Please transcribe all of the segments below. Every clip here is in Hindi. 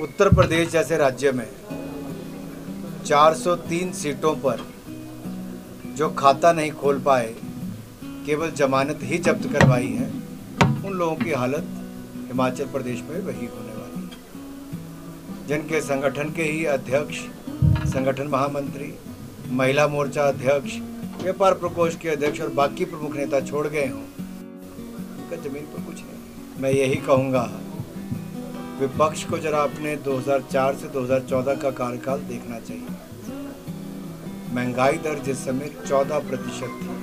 उत्तर प्रदेश जैसे राज्य में 403 सीटों पर जो खाता नहीं खोल पाए, केवल जमानत ही जब्त करवाई है, उन लोगों की हालत हिमाचल प्रदेश में वही होने वाली है। जिनके संगठन के ही अध्यक्ष, संगठन महामंत्री, महिला मोर्चा अध्यक्ष, व्यापार प्रकोष्ठ के अध्यक्ष और बाकी प्रमुख नेता छोड़ गए हों, उनका ज़मीन पर कुछ नहीं। मैं यही कहूँगा विपक्ष को जरा अपने 2004 से 2014 का कार्यकाल देखना चाहिए। महँगाई दर जिस समय 14 प्रतिशत थी,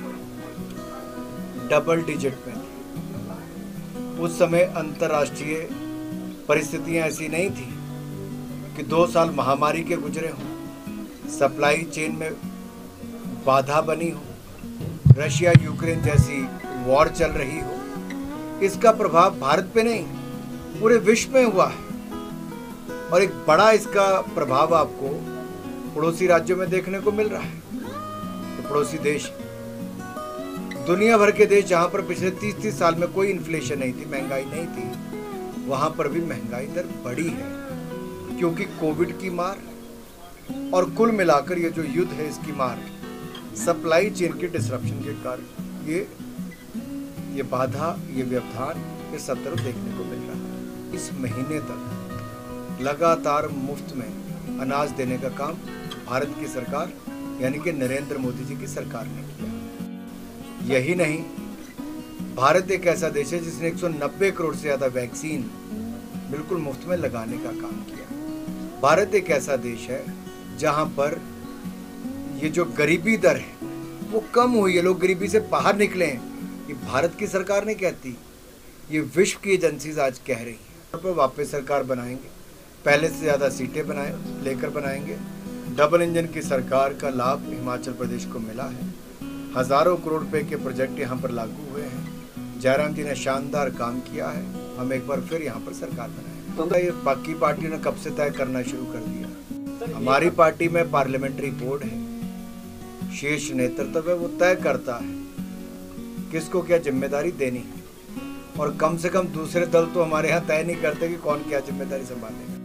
डबल डिजिट में थी। उस समय अंतर्राष्ट्रीय परिस्थितियाँ ऐसी नहीं थी कि दो साल महामारी के गुजरे हों, सप्लाई चेन में बाधा बनी हो रशिया यूक्रेन जैसी वॉर चल रही हो। इसका प्रभाव भारत पे नहीं पूरे विश्व में हुआ है। और एक बड़ा इसका प्रभाव आपको पड़ोसी राज्यों में देखने को मिल रहा है। तो पड़ोसी देश, दुनिया भर के देश जहाँ पर पिछले तीस तीस साल में कोई इन्फ्लेशन नहीं थी, महँगाई नहीं थी, वहाँ पर भी महँगाई दर बढ़ी है। क्योंकि कोविड की मार और कुल मिलाकर ये जो युद्ध है इसकी मार सप्लाई चेन के डिसरप्शन के कारण ये ये बाधा, ये व्यवधान ये सब तरफ़ देखने को मिल रहा है। इस महीने तक लगातार मुफ़्त में अनाज देने का काम भारत की सरकार, यानी कि नरेंद्र मोदी जी की सरकार ने किया। यही नहीं, भारत एक ऐसा देश है जिसने 190 करोड़ से ज़्यादा वैक्सीन बिल्कुल मुफ़्त में लगाने का काम किया। भारत एक ऐसा देश है जहाँ पर ये जो गरीबी दर है, वो कम हुई है। लोग गरीबी से बाहर निकले हैं। ये भारत की सरकार नहीं कहती ये विश्व की एजेंसीज आज कह रही पर वापस सरकार बनाएँगे। पहले से ज़्यादा सीटें बनाए, लेकर बनाएँगे। डबल इंजन की सरकार का लाभ हिमाचल प्रदेश को मिला है। हज़ारों करोड़ रुपए के प्रोजेक्ट यहाँ पर लागू हुए हैं। जयराम जी ने शानदार काम किया है। हम एक बार फिर यहाँ पर सरकार बनाए। तो ये बाकी पार्टियों ने कब से तय करना शुरू कर दिया? हमारी पार्टी में पार्लियामेंट्री बोर्ड है। शीर्ष नेतृत्व है, वो तय करता है। किसको क्या ज़िम्मेदारी देनी है? और कम से कम दूसरे दल तो हमारे यहाँ तय नहीं करते कि कौन क्या ज़िम्मेदारी संभाले